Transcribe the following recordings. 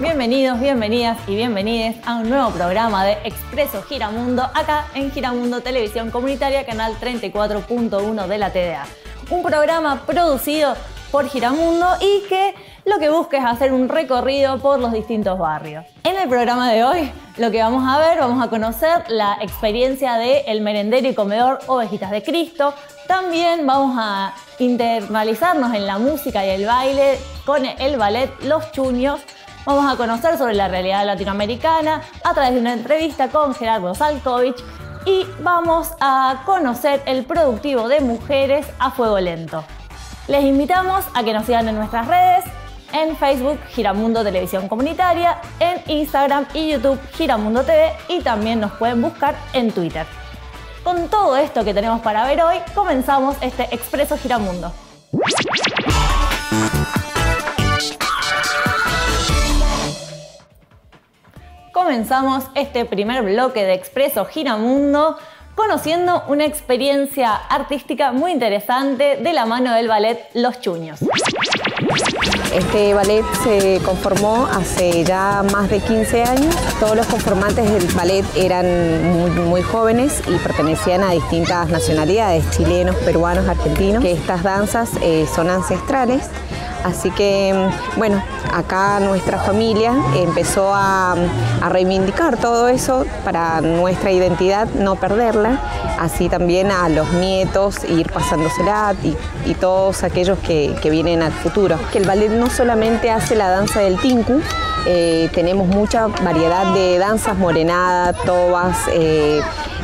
Bienvenidos, bienvenidas y bienvenides a un nuevo programa de Expreso Giramundo acá en Giramundo Televisión Comunitaria, canal 34.1 de la TDA. Un programa producido por Giramundo y que lo que busca es hacer un recorrido por los distintos barrios. En el programa de hoy lo que vamos a ver, vamos a conocer la experiencia el merendero y comedor Ovejitas de Cristo. También vamos a internalizarnos en la música y el baile con el ballet Los Chuños. Vamos a conocer sobre la realidad latinoamericana a través de una entrevista con Gerardo Salkovich y vamos a conocer el productivo de mujeres a fuego lento. Les invitamos a que nos sigan en nuestras redes, en Facebook Giramundo Televisión Comunitaria, en Instagram y YouTube Giramundo TV y también nos pueden buscar en Twitter. Con todo esto que tenemos para ver hoy, comenzamos este Expreso Giramundo. Comenzamos este primer bloque de Expreso Giramundo conociendo una experiencia artística muy interesante de la mano del ballet Los Chuños. Este ballet se conformó hace ya más de 15 años. Todos los conformantes del ballet eran muy, jóvenes y pertenecían a distintas nacionalidades, chilenos, peruanos, argentinos, que estas danzas eh, son ancestrales. Así que, bueno, acá nuestra familia empezó a, reivindicar todo eso para nuestra identidad, no perderla, así también a los nietos, ir pasándosela y, y todos aquellos que, vienen al futuro. Que el ballet no solamente hace la danza del tinku, eh, tenemos mucha variedad de danzas, morenada, tobas, eh,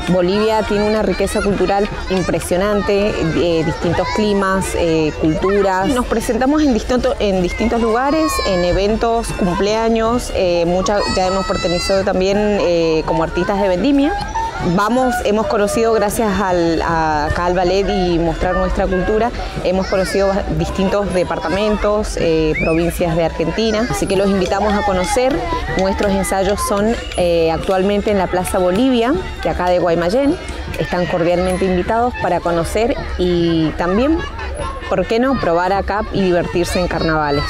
Bolivia tiene una riqueza cultural impresionante, eh, distintos climas, culturas. Nos presentamos en, en distintos lugares, en eventos, cumpleaños, eh, ya hemos pertenecido también como artistas de vendimia vamos, hemos conocido gracias a, acá al ballet y mostrar nuestra cultura, hemos conocido distintos departamentos, eh, provincias de Argentina, así que los invitamos a conocer. Nuestros ensayos son eh, actualmente en la Plaza Bolivia, de acá de Guaymallén. Están cordialmente invitados para conocer y también, ¿por qué no?, probar acá y divertirse en carnavales.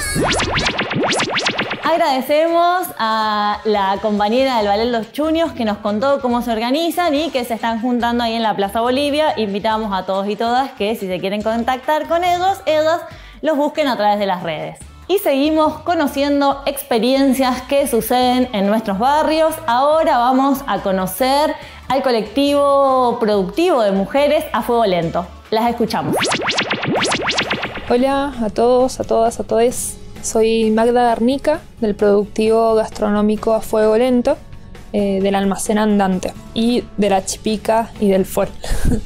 Agradecemos a la compañera del Ballet Los Chuños que nos contó cómo se organizan y que se están juntando ahí en la Plaza Bolivia. Invitamos a todos y todas que si se quieren contactar con ellos, ellos los busquen a través de las redes. Y seguimos conociendo experiencias que suceden en nuestros barrios. Ahora vamos a conocer al colectivo productivo de mujeres a fuego lento. Las escuchamos. Hola a todos, a todas, a todos. Soy Magda Garnica, del productivo gastronómico a fuego lento, eh, del almacén andante y de la chipica y del fuel.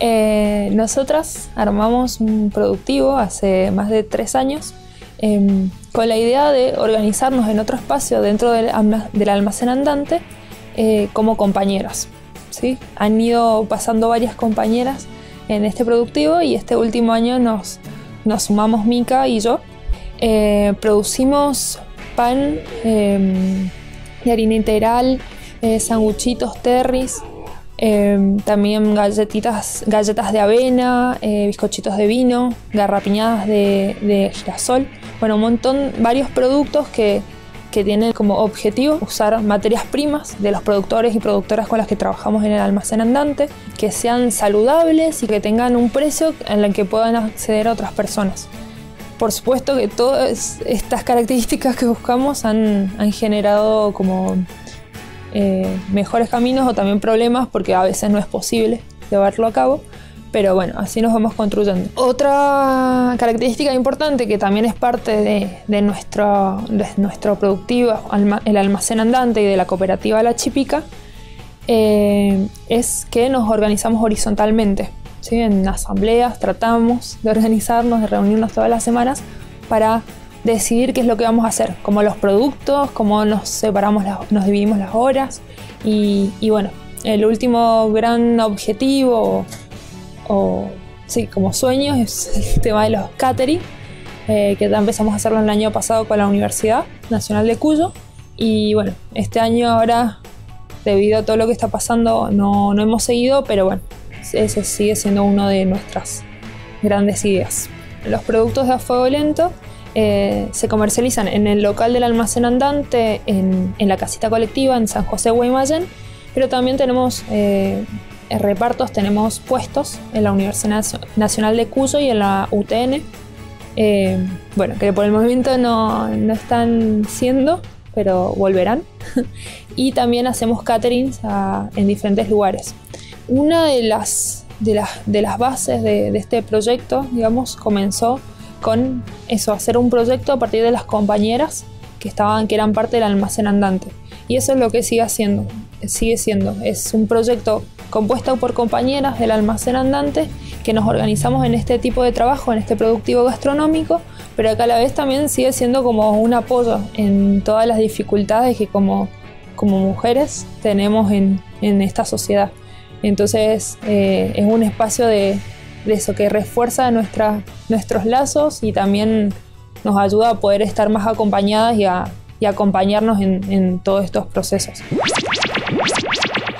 Eh, nosotras armamos un productivo hace más de tres años em, con la idea de organizarnos en otro espacio dentro del, almacén andante eh, como compañeras. ¿sí? Han ido pasando varias compañeras en este productivo y este último año nos, nos sumamos Mica y yo eh, producimos pan em, de harina integral, eh, sanguchitos terris, em, también galletitas, galletas de avena, eh, bizcochitos de vino, garrapiñadas de, girasol. Bueno, un montón, varios productos que, que tienen como objetivo usar materias primas de los productores y productoras con las que trabajamos en el almacén andante, que sean saludables y que tengan un precio en el que puedan acceder a otras personas por supuesto que todas estas características que buscamos han, generado como eh, mejores caminos o también problemas porque a veces no es posible llevarlo a cabo. Pero bueno, así nos vamos construyendo. Otra característica importante que también es parte de, nuestro, nuestro productivo, el almacén andante y de la cooperativa La Chipica, eh, es que nos organizamos horizontalmente. En asambleas tratamos de organizarnos, de reunirnos todas las semanas para decidir qué es lo que vamos a hacer, como los productos, cómo nos separamos, nos dividimos las horas y, bueno, el último gran objetivo o, sí, como sueño es el tema de los catering, eh, que empezamos a hacerlo el año pasado con la Universidad Nacional de Cuyo. Y bueno, este año ahora debido a todo lo que está pasando no, no hemos seguido, pero bueno, ese sigue siendo una de nuestras grandes ideas. Los productos de a fuego lento eh, se comercializan en el local del almacén andante, en, la casita colectiva en San José Guaymallén, pero también tenemos eh, repartos, tenemos puestos en la Universidad Nacional de Cuyo y en la UTN. Eh, bueno, que por el momento no, están siendo, pero volverán. y también hacemos caterings en diferentes lugares. Una de las, de las, bases de, de este proyecto, digamos, comenzó con eso, hacer un proyecto a partir de las compañeras que estaban, que eran parte del almacén andante. Y eso es lo que sigue haciendo, sigue siendo. Es un proyecto compuesto por compañeras del almacén andante que nos organizamos en este tipo de trabajo, en este productivo gastronómico, pero que a la vez también sigue siendo como un apoyo en todas las dificultades que como, como mujeres tenemos en, esta sociedad. Entonces eh, es un espacio de, eso, que refuerza nuestros lazos y también nos ayuda a poder estar más acompañadas y, a, acompañarnos en, todos estos procesos.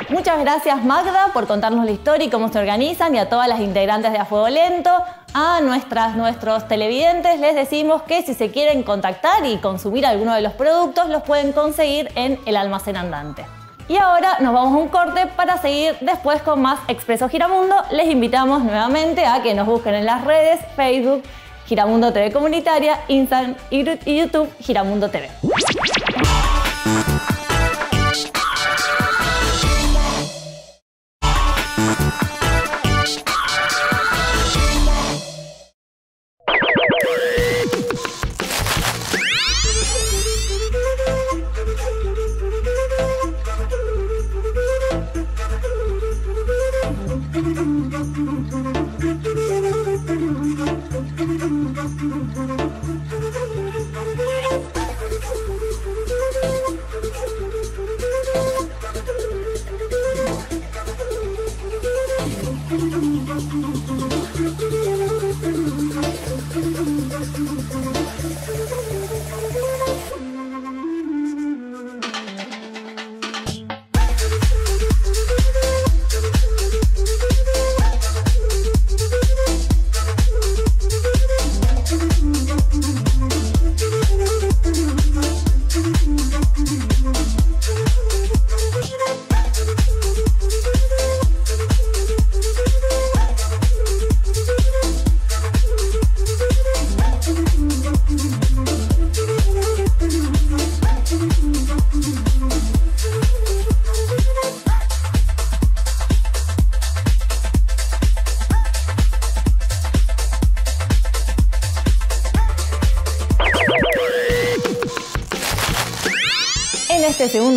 Muchas gracias Magda por contarnos la historia y cómo se organizan y a todas las integrantes de A Fuego Lento. A nuestras, nuestros televidentes les decimos que si se quieren contactar y consumir alguno de los productos los pueden conseguir en el almacén andante. Y ahora nos vamos a un corte para seguir después con más Expreso Giramundo. Les invitamos nuevamente a que nos busquen en las redes Facebook Giramundo TV Comunitaria, Instagram y YouTube Giramundo TV.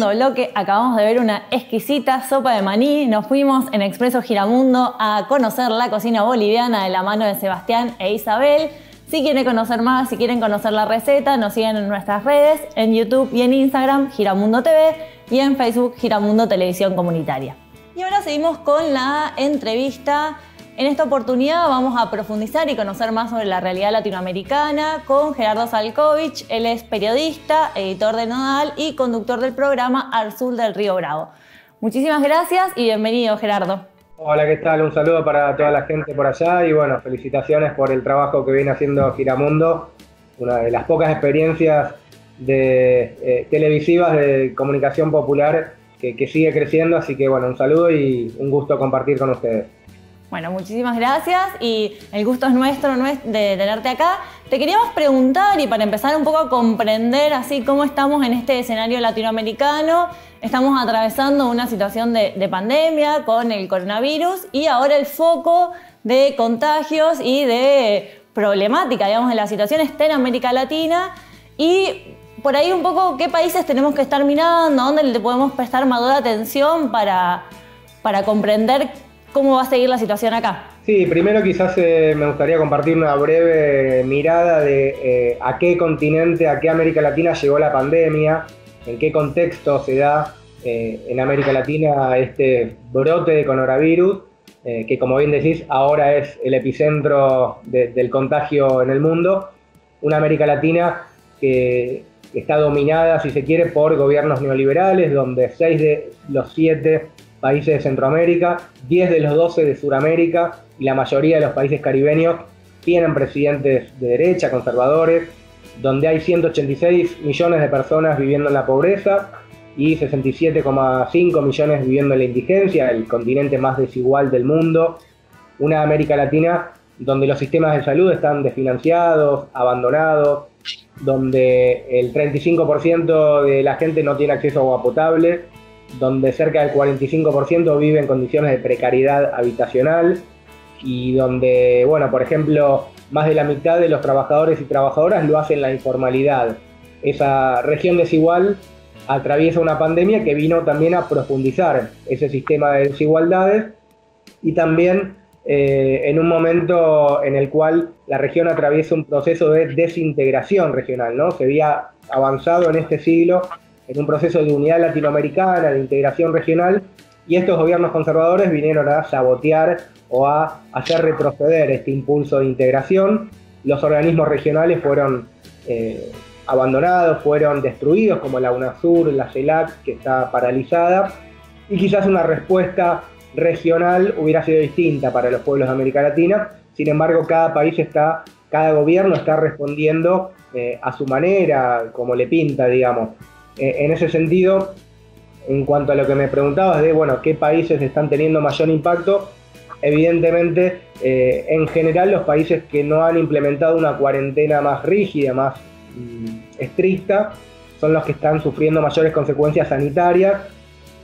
Segundo bloque acabamos de ver una exquisita sopa de maní. Nos fuimos en Expreso Giramundo a conocer la cocina boliviana de la mano de Sebastián e Isabel. Si quieren conocer más, si quieren conocer la receta, nos siguen en nuestras redes, en YouTube y en Instagram, Giramundo TV, y en Facebook, Giramundo Televisión Comunitaria. Y ahora seguimos con la entrevista en esta oportunidad vamos a profundizar y conocer más sobre la realidad latinoamericana con Gerardo Salkovich. Él es periodista, editor de Nodal y conductor del programa Al del Río Bravo. Muchísimas gracias y bienvenido, Gerardo. Hola, ¿qué tal? Un saludo para toda la gente por allá y bueno, felicitaciones por el trabajo que viene haciendo Giramundo, una de las pocas experiencias eh, televisivas de comunicación popular que sigue creciendo, así que bueno, un saludo y un gusto compartir con ustedes. Bueno, muchísimas gracias y el gusto es nuestro de tenerte acá. Te queríamos preguntar y para empezar un poco a comprender así cómo estamos en este escenario latinoamericano. Estamos atravesando una situación de, pandemia con el coronavirus y ahora el foco de contagios y de problemática, digamos, de la situación está en América Latina y por ahí un poco qué países tenemos que estar mirando, dónde le podemos prestar mayor atención para, para comprender ¿Cómo va a seguir la situación acá? Sí, primero quizás eh, me gustaría compartir una breve mirada de eh, a qué continente, a qué América Latina llegó la pandemia, en qué contexto se da eh, en América Latina este brote de coronavirus, que como bien decís ahora es el epicentro del contagio en el mundo. Una América Latina que está dominada, si se quiere, por gobiernos neoliberales, donde seis de los siete países de Centroamérica, 10 de los 12 de Sudamérica y la mayoría de los países caribeños tienen presidentes de derecha, conservadores, donde hay 186 millones de personas viviendo en la pobreza y 67,5 millones viviendo en la indigencia, el continente más desigual del mundo. Una América Latina donde los sistemas de salud están desfinanciados, abandonados, donde el 35% de la gente no tiene acceso a agua potable, donde cerca del 45% vive en condiciones de precariedad habitacional y donde, bueno, por ejemplo, más de la mitad de los trabajadores y trabajadoras lo hacen en la informalidad. Esa región desigual atraviesa una pandemia que vino también a profundizar ese sistema de desigualdades y también eh, en un momento en el cual la región atraviesa un proceso de desintegración regional, ¿no? Se había avanzado en este siglo en un proceso de unidad latinoamericana, de integración regional, y estos gobiernos conservadores vinieron a sabotear o a hacer retroceder este impulso de integración. Los organismos regionales fueron eh, abandonados, fueron destruidos, como la UNASUR, la CELAC, que está paralizada, y quizás una respuesta regional hubiera sido distinta para los pueblos de América Latina. Sin embargo, cada país está, cada gobierno está respondiendo eh, a su manera, como le pinta, digamos. Eh, en ese sentido, en cuanto a lo que me preguntabas de, bueno, qué países están teniendo mayor impacto, evidentemente, eh, en general los países que no han implementado una cuarentena más rígida, más mm, estricta, son los que están sufriendo mayores consecuencias sanitarias.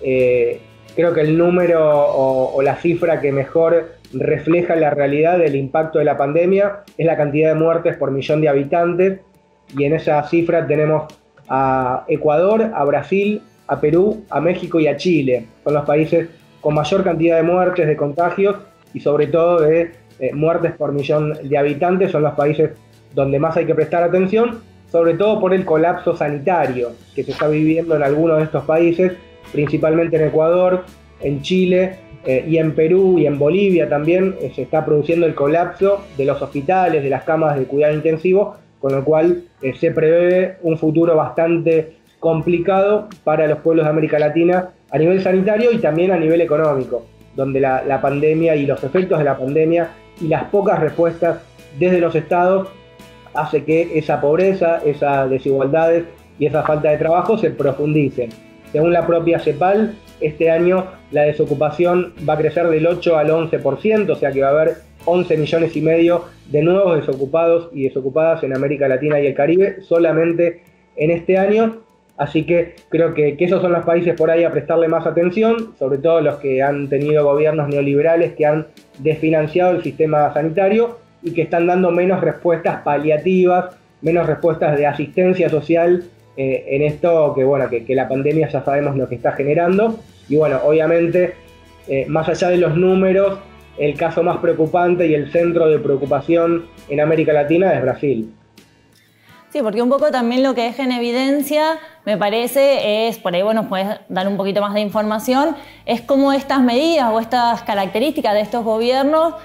Eh, creo que el número o, la cifra que mejor refleja la realidad del impacto de la pandemia es la cantidad de muertes por millón de habitantes y en esa cifra tenemos a Ecuador, a Brasil, a Perú, a México y a Chile. Son los países con mayor cantidad de muertes, de contagios y sobre todo de eh, muertes por millón de habitantes. Son los países donde más hay que prestar atención, sobre todo por el colapso sanitario que se está viviendo en algunos de estos países, principalmente en Ecuador, en Chile eh, y en Perú y en Bolivia también eh, se está produciendo el colapso de los hospitales, de las camas de cuidado intensivo, con lo cual se prevé un futuro bastante complicado para los pueblos de América Latina a nivel sanitario y también a nivel económico, donde la, pandemia y los efectos de la pandemia y las pocas respuestas desde los estados hace que esa pobreza, esas desigualdades y esa falta de trabajo se profundicen. Según la propia CEPAL, este año la desocupación va a crecer del 8 al 11%, o sea que va a haber 11 millones y medio de nuevos desocupados y desocupadas en América Latina y el Caribe solamente en este año. Así que creo que, esos son los países por ahí a prestarle más atención, sobre todo los que han tenido gobiernos neoliberales que han desfinanciado el sistema sanitario y que están dando menos respuestas paliativas, menos respuestas de asistencia social eh, en esto que, bueno, que, la pandemia ya sabemos lo que está generando. Y bueno, obviamente, eh, más allá de los números, el caso más preocupante y el centro de preocupación en América Latina es Brasil. Sí, porque un poco también lo que deja en evidencia, me parece, es, por ahí nos podés dar un poquito más de información, es cómo estas medidas o estas características de estos gobiernos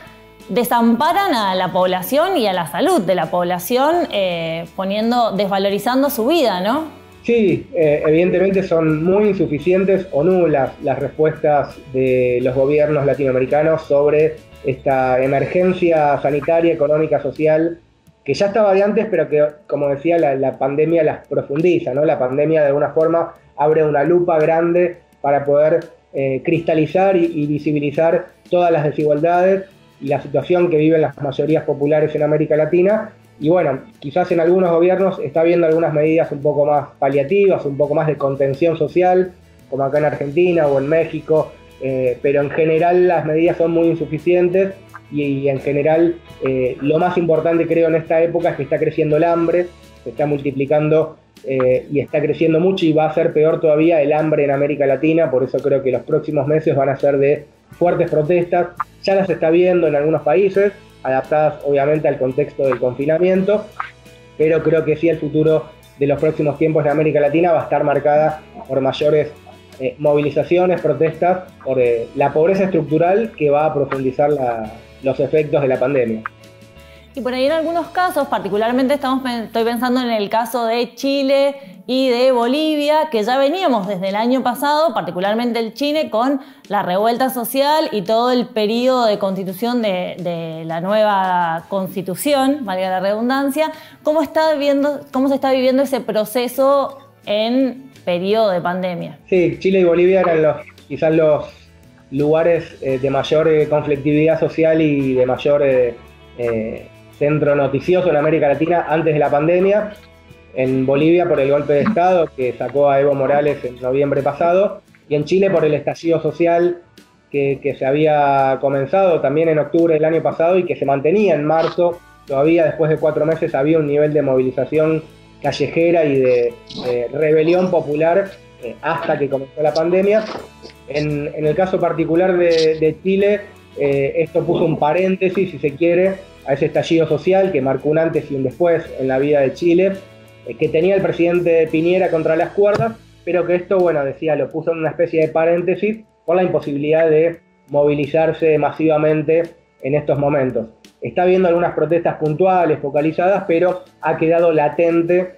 desamparan a la población y a la salud de la población, eh, poniendo, desvalorizando su vida, ¿no? Sí, eh, evidentemente son muy insuficientes o nulas las respuestas de los gobiernos latinoamericanos sobre esta emergencia sanitaria, económica, social que ya estaba de antes, pero que, como decía, la, pandemia las profundiza, ¿no? La pandemia de alguna forma abre una lupa grande para poder eh, cristalizar y, visibilizar todas las desigualdades y la situación que viven las mayorías populares en América Latina. Y bueno, quizás en algunos gobiernos está habiendo algunas medidas un poco más paliativas, un poco más de contención social, como acá en Argentina o en México, eh, pero en general las medidas son muy insuficientes y, en general eh, lo más importante creo en esta época es que está creciendo el hambre, se está multiplicando eh, y está creciendo mucho y va a ser peor todavía el hambre en América Latina, por eso creo que los próximos meses van a ser de fuertes protestas, ya las está viendo en algunos países, adaptadas obviamente al contexto del confinamiento, pero creo que sí el futuro de los próximos tiempos en América Latina va a estar marcada por mayores eh, movilizaciones, protestas, por la pobreza estructural que va a profundizar los efectos de la pandemia. Y por ahí en algunos casos, particularmente estoy pensando en el caso de Chile, y de Bolivia, que ya veníamos desde el año pasado, particularmente el Chile, con la revuelta social y todo el periodo de constitución de, la nueva constitución, valga la redundancia. ¿Cómo, está viendo, ¿Cómo se está viviendo ese proceso en periodo de pandemia? Sí, Chile y Bolivia eran los, quizás los lugares eh, de mayor eh, conflictividad social y de mayor eh, centro noticioso en América Latina antes de la pandemia en Bolivia por el golpe de Estado que sacó a Evo Morales en noviembre pasado, y en Chile por el estallido social que, se había comenzado también en octubre del año pasado y que se mantenía en marzo. Todavía después de cuatro meses había un nivel de movilización callejera y de, rebelión popular eh, hasta que comenzó la pandemia. En, el caso particular de, Chile, eh, esto puso un paréntesis, si se quiere, a ese estallido social que marcó un antes y un después en la vida de Chile que tenía el presidente Piñera contra las cuerdas, pero que esto, bueno, decía, lo puso en una especie de paréntesis por la imposibilidad de movilizarse masivamente en estos momentos. Está habiendo algunas protestas puntuales, focalizadas, pero ha quedado latente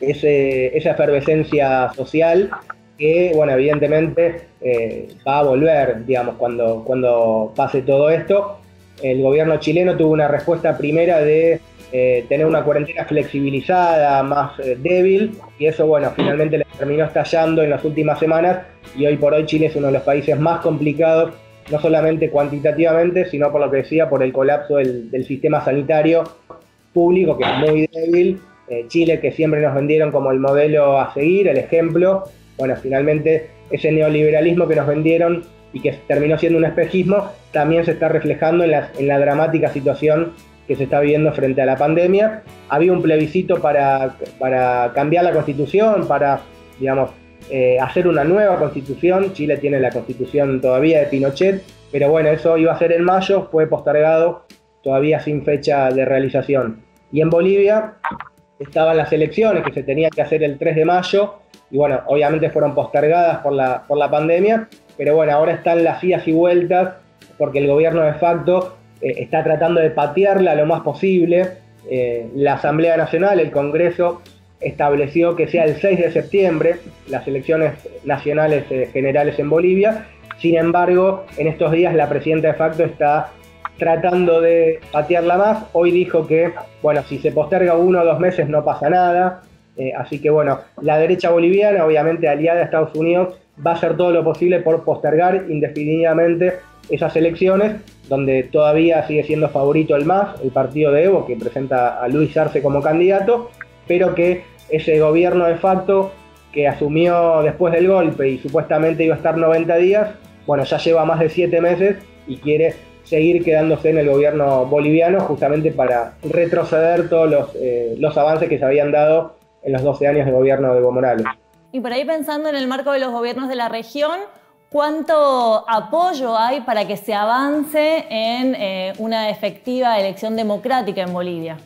esa efervescencia social que, bueno, evidentemente eh, va a volver, digamos, cuando, cuando pase todo esto. El gobierno chileno tuvo una respuesta primera de eh, tener una cuarentena flexibilizada, más eh, débil, y eso, bueno, finalmente le terminó estallando en las últimas semanas, y hoy por hoy Chile es uno de los países más complicados, no solamente cuantitativamente, sino por lo que decía, por el colapso del, sistema sanitario público, que es muy débil. Eh, Chile, que siempre nos vendieron como el modelo a seguir, el ejemplo, bueno, finalmente ese neoliberalismo que nos vendieron y que terminó siendo un espejismo, también se está reflejando en la, en la dramática situación que se está viviendo frente a la pandemia. Había un plebiscito para, para cambiar la constitución, para, digamos, eh, hacer una nueva constitución. Chile tiene la constitución todavía de Pinochet, pero bueno, eso iba a ser en mayo, fue postergado, todavía sin fecha de realización. Y en Bolivia estaban las elecciones que se tenían que hacer el 3 de mayo, y bueno, obviamente fueron postergadas por la, por la pandemia, pero bueno, ahora están las idas y vueltas porque el gobierno de facto eh, está tratando de patearla lo más posible. Eh, la Asamblea Nacional, el Congreso, estableció que sea el 6 de septiembre las elecciones nacionales eh, generales en Bolivia. Sin embargo, en estos días la presidenta de facto está tratando de patearla más. Hoy dijo que, bueno, si se posterga uno o dos meses no pasa nada. así que, bueno, la derecha boliviana, obviamente aliada a Estados Unidos, va a hacer todo lo posible por postergar indefinidamente esas elecciones, donde todavía sigue siendo favorito el MAS, el partido de Evo, que presenta a Luis Arce como candidato, pero que ese gobierno de facto que asumió después del golpe y supuestamente iba a estar 90 días, bueno, ya lleva más de 7 meses y quiere seguir quedándose en el gobierno boliviano justamente para retroceder todos los, eh, los avances que se habían dado en los 12 años de gobierno de Evo Morales. Y por ahí pensando en el marco de los gobiernos de la región, ¿Cuánto apoyo hay para que se avance en eh, una efectiva elección democrática en Bolivia?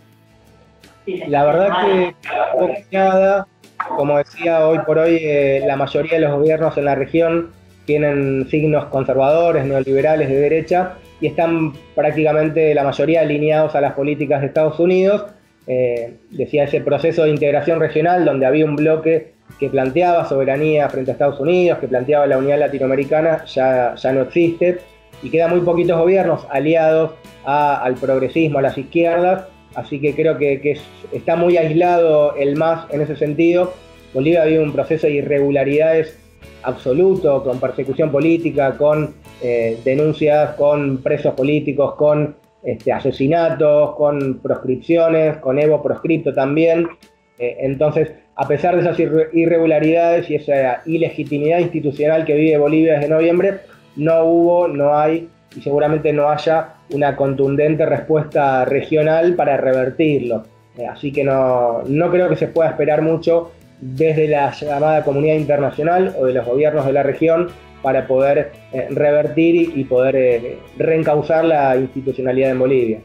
La verdad que nada, como decía hoy por hoy, eh, la mayoría de los gobiernos en la región tienen signos conservadores, neoliberales de derecha y están prácticamente la mayoría alineados a las políticas de Estados Unidos. Eh, decía ese proceso de integración regional donde había un bloque que planteaba soberanía frente a Estados Unidos, que planteaba la unidad latinoamericana, ya, ya no existe y quedan muy poquitos gobiernos aliados al progresismo, a las izquierdas, así que creo que, está muy aislado el MAS en ese sentido. Bolivia vive un proceso de irregularidades absoluto, con persecución política, con eh, denuncias, con presos políticos, con este, asesinatos, con proscripciones, con Evo proscripto también. Eh, entonces, a pesar de esas irregularidades y esa ilegitimidad institucional que vive Bolivia desde noviembre, no hubo, no hay y seguramente no haya una contundente respuesta regional para revertirlo. Eh, así que no, creo que se pueda esperar mucho desde la llamada comunidad internacional o de los gobiernos de la región para poder eh, revertir y poder eh, reencauzar la institucionalidad en Bolivia.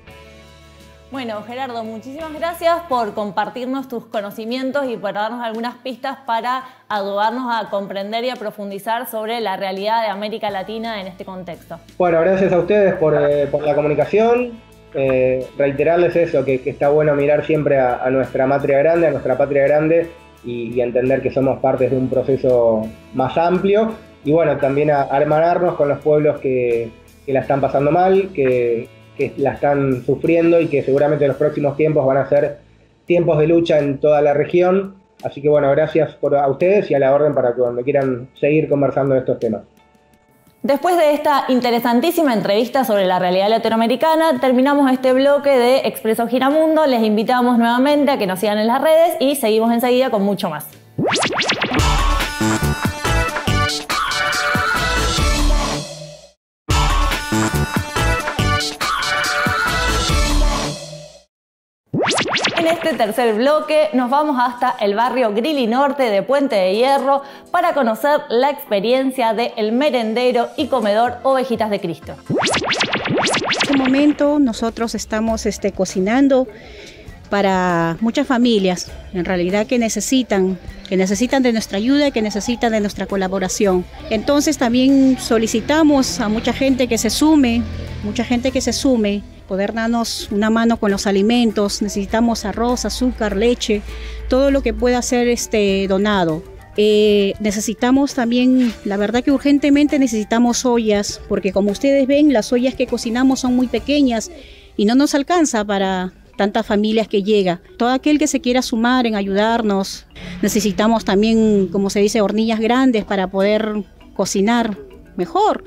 Bueno, Gerardo, muchísimas gracias por compartirnos tus conocimientos y por darnos algunas pistas para ayudarnos a comprender y a profundizar sobre la realidad de América Latina en este contexto. Bueno, gracias a ustedes por, eh, la comunicación. Eh, reiterarles eso, que, está bueno mirar siempre a, nuestra matria grande, a nuestra patria grande, y, entender que somos parte de un proceso más amplio. Y bueno, también a, hermanarnos con los pueblos que, la están pasando mal, que la están sufriendo y que seguramente en los próximos tiempos van a ser tiempos de lucha en toda la región. Así que bueno, gracias a ustedes y a la orden para que cuando quieran seguir conversando de estos temas. Después de esta interesantísima entrevista sobre la realidad latinoamericana, terminamos este bloque de Expreso Giramundo. Les invitamos nuevamente a que nos sigan en las redes y seguimos enseguida con mucho más. Tercer bloque nos vamos hasta el barrio Grilli Norte de Puente de Hierro para conocer la experiencia de El Merendero y Comedor Ovejitas de Cristo. En este momento nosotros estamos este, cocinando para muchas familias, en realidad que necesitan, que necesitan de nuestra ayuda y que necesitan de nuestra colaboración. Entonces también solicitamos a mucha gente que se sume, mucha gente que se sume poder darnos una mano con los alimentos, necesitamos arroz, azúcar, leche, todo lo que pueda ser este, donado. Eh, necesitamos también, la verdad que urgentemente necesitamos ollas, porque como ustedes ven, las ollas que cocinamos son muy pequeñas y no nos alcanza para tantas familias que llega. Todo aquel que se quiera sumar en ayudarnos, necesitamos también, como se dice, hornillas grandes para poder cocinar mejor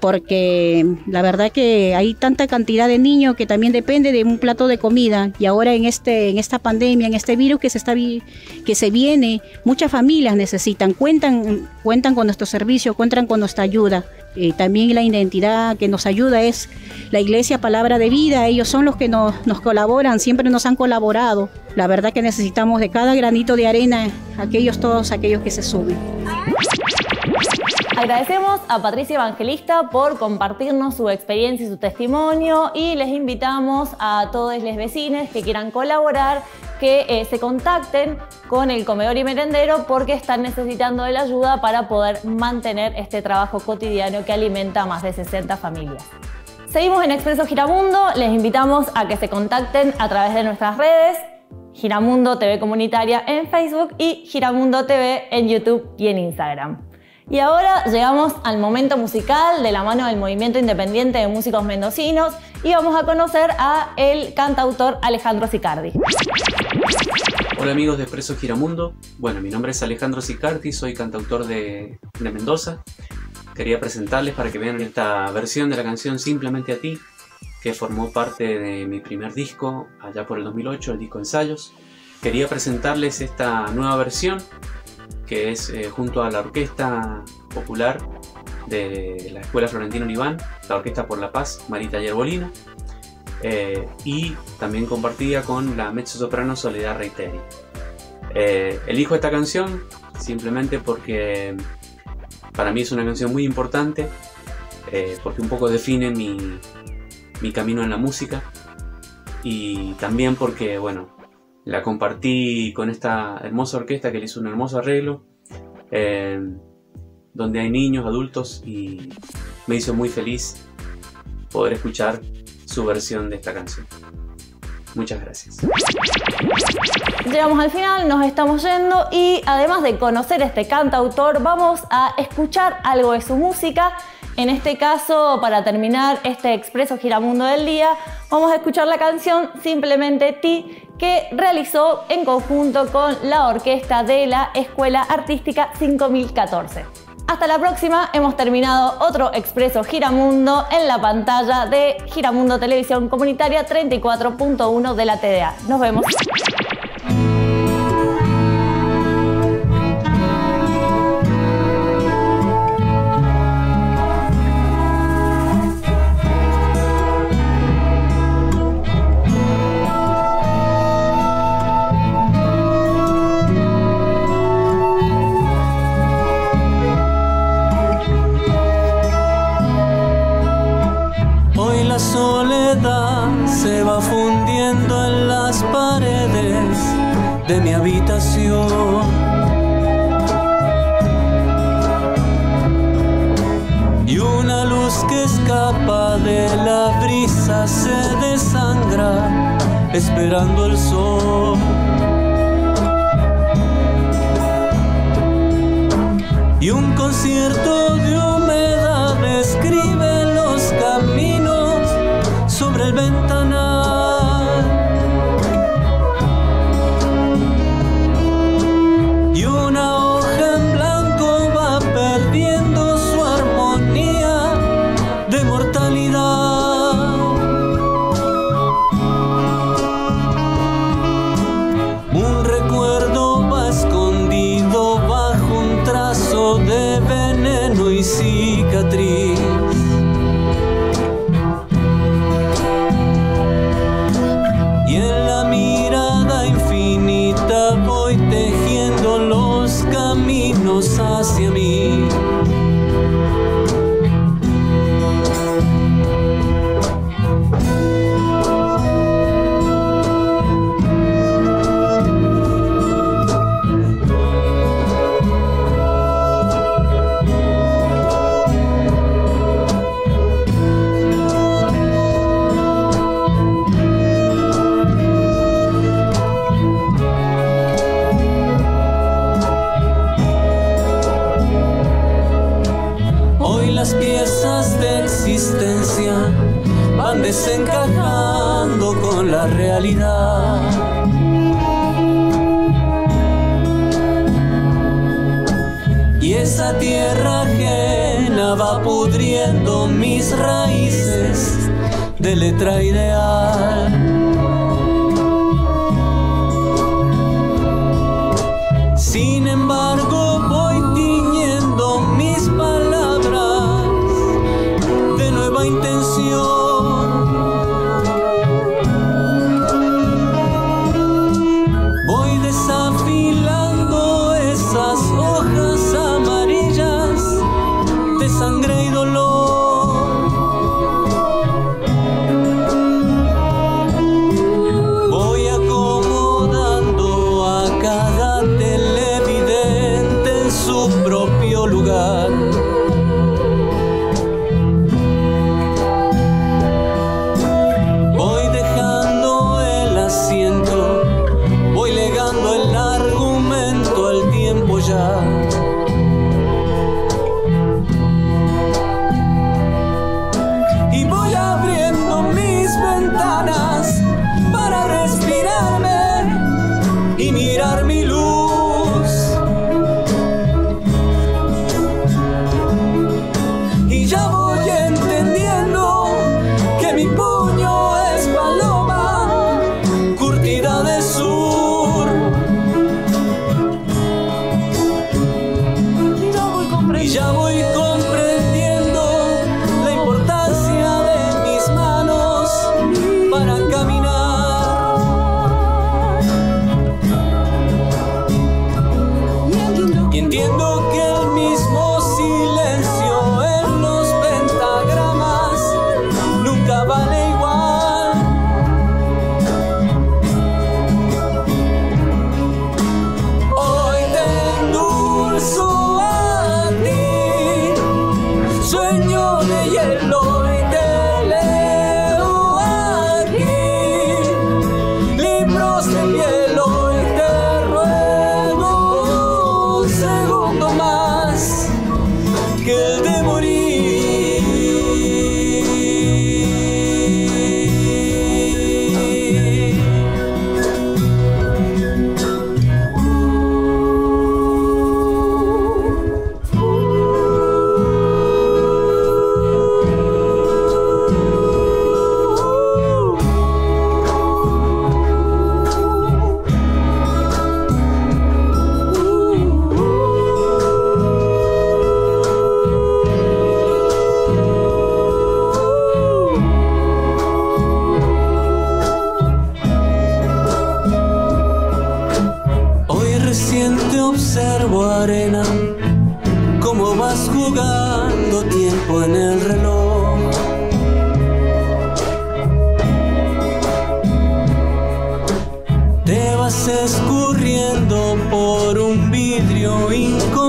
porque la verdad que hay tanta cantidad de niños que también depende de un plato de comida y ahora en este en esta pandemia, en este virus que se está que se viene, muchas familias necesitan, cuentan cuentan con nuestro servicio, cuentan con nuestra ayuda. Eh, también la identidad que nos ayuda es la Iglesia Palabra de Vida, ellos son los que nos, nos colaboran, siempre nos han colaborado. La verdad que necesitamos de cada granito de arena aquellos todos aquellos que se suben. Agradecemos a Patricia Evangelista por compartirnos su experiencia y su testimonio y les invitamos a todos los vecinos que quieran colaborar que eh, se contacten con el comedor y merendero porque están necesitando de la ayuda para poder mantener este trabajo cotidiano que alimenta a más de 60 familias. Seguimos en Expreso Giramundo, les invitamos a que se contacten a través de nuestras redes, Giramundo TV Comunitaria en Facebook y Giramundo TV en YouTube y en Instagram. Y ahora llegamos al momento musical de la mano del Movimiento Independiente de Músicos Mendocinos y vamos a conocer a el cantautor Alejandro Sicardi. Hola amigos de Expreso Giramundo, bueno mi nombre es Alejandro Sicardi, soy cantautor de, de Mendoza. Quería presentarles para que vean esta versión de la canción Simplemente a ti, que formó parte de mi primer disco allá por el 2008, el disco Ensayos. Quería presentarles esta nueva versión que es eh, junto a la Orquesta Popular de la Escuela Florentina Oliván, la Orquesta por la Paz, Marita Yerbolina, eh, y también compartida con la mezzo-soprano Soledad Reiteri. Eh, elijo esta canción simplemente porque para mí es una canción muy importante, porque un poco define mi, mi camino en la música y también porque, bueno, la compartí con esta hermosa orquesta que le hizo un hermoso arreglo, eh, donde hay niños, adultos y me hizo muy feliz poder escuchar su versión de esta canción. Muchas gracias. Llegamos al final, nos estamos yendo y además de conocer este cantautor, vamos a escuchar algo de su música. En este caso, para terminar este expreso giramundo del día, vamos a escuchar la canción Simplemente Ti que realizó en conjunto con la orquesta de la Escuela Artística 5014. Hasta la próxima, hemos terminado otro Expreso Giramundo en la pantalla de Giramundo Televisión Comunitaria 34.1 de la TDA. Nos vemos. que escapa de la brisa se desangra esperando el sol. Y un concierto de Música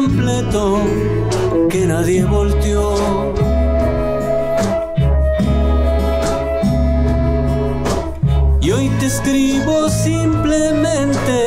incompleto que nadie volteó. Y hoy te escribo simplemente